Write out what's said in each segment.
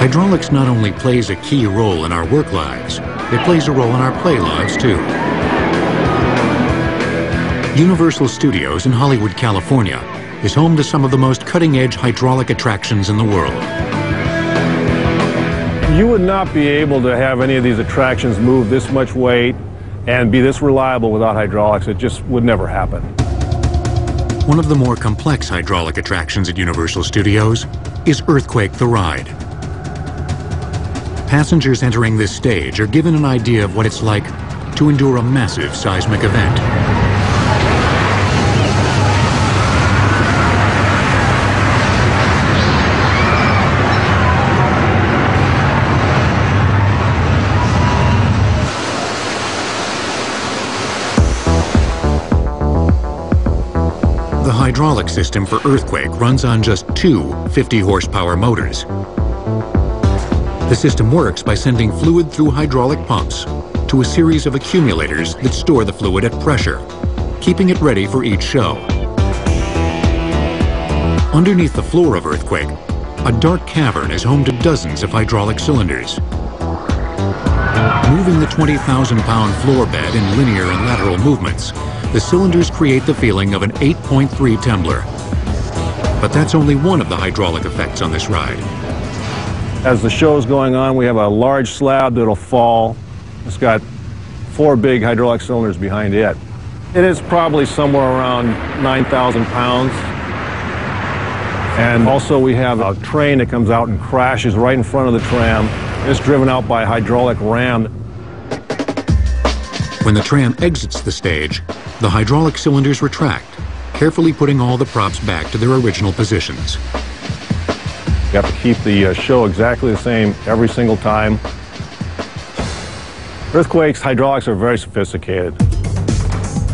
Hydraulics not only plays a key role in our work lives, it plays a role in our play lives too. Universal Studios in Hollywood, California is home to some of the most cutting-edge hydraulic attractions in the world. You would not be able to have any of these attractions move this much weight and be this reliable without hydraulics. It just would never happen. One of the more complex hydraulic attractions at Universal Studios is Earthquake the Ride. Passengers entering this stage are given an idea of what it's like to endure a massive seismic event. The hydraulic system for Earthquake runs on just two 50 horsepower motors. The system works by sending fluid through hydraulic pumps to a series of accumulators that store the fluid at pressure, keeping it ready for each show. Underneath the floor of Earthquake, a dark cavern is home to dozens of hydraulic cylinders. Moving the 20,000 pound floor bed in linear and lateral movements, the cylinders create the feeling of an 8.3 Temblor. But that's only one of the hydraulic effects on this ride. As the show's going on, we have a large slab that'll fall. It's got four big hydraulic cylinders behind it. It is probably somewhere around 9,000 pounds. And also we have a train that comes out and crashes right in front of the tram. It's driven out by a hydraulic ram. When the tram exits the stage, the hydraulic cylinders retract, carefully putting all the props back to their original positions. You have to keep the uh, show exactly the same every single time. Earthquakes, hydraulics are very sophisticated.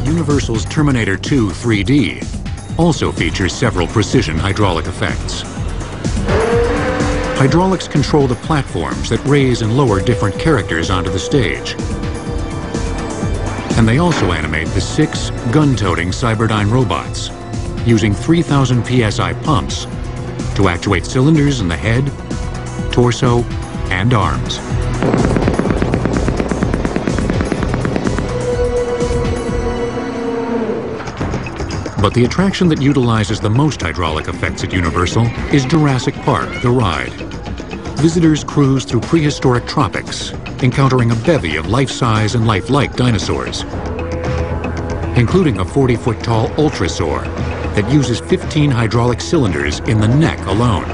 Universal's Terminator 2 3D also features several precision hydraulic effects. Hydraulics control the platforms that raise and lower different characters onto the stage. And they also animate the six gun-toting Cyberdyne robots, using 3,000 psi pumps to actuate cylinders in the head, torso, and arms. But the attraction that utilizes the most hydraulic effects at Universal is Jurassic Park, the ride. Visitors cruise through prehistoric tropics, encountering a bevy of life-size and lifelike dinosaurs, including a 40-foot tall Ultrasaur that uses 15 hydraulic cylinders in the neck alone.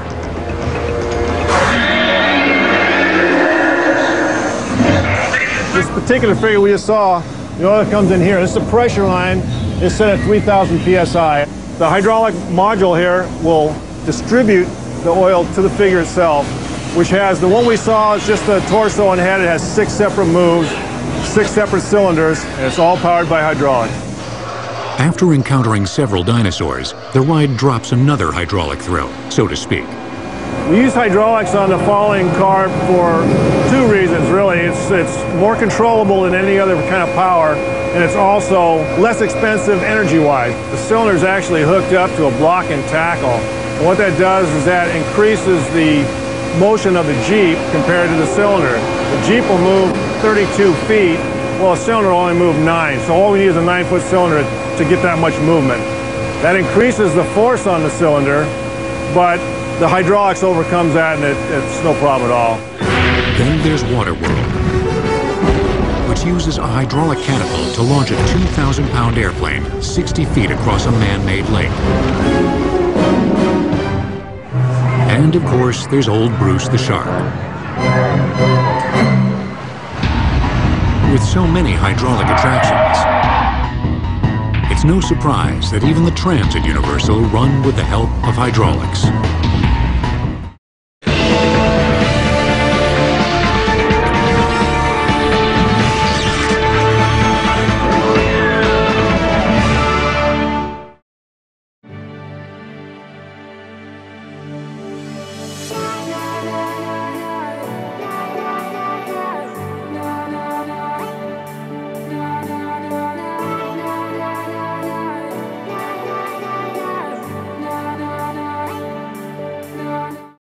This particular figure we just saw, the oil comes in here. This is a pressure line. It's set at 3,000 psi. The hydraulic module here will distribute the oil to the figure itself, which has, the one we saw is just the torso and head. It has six separate moves, six separate cylinders, and it's all powered by hydraulics. After encountering several dinosaurs, the ride drops another hydraulic throw, so to speak. We use hydraulics on the falling car for two reasons, really. It's, it's more controllable than any other kind of power, and it's also less expensive energy-wise. The cylinder is actually hooked up to a block and tackle. And what that does is that increases the motion of the Jeep compared to the cylinder. The Jeep will move 32 feet, while a cylinder only move 9. So all we need is a 9-foot cylinder to get that much movement. That increases the force on the cylinder, but the hydraulics overcomes that and it, it's no problem at all. Then there's Waterworld, which uses a hydraulic catapult to launch a 2,000-pound airplane 60 feet across a man-made lake. And of course, there's old Bruce the Shark. With so many hydraulic attractions, it's no surprise that even the trams at Universal run with the help of hydraulics.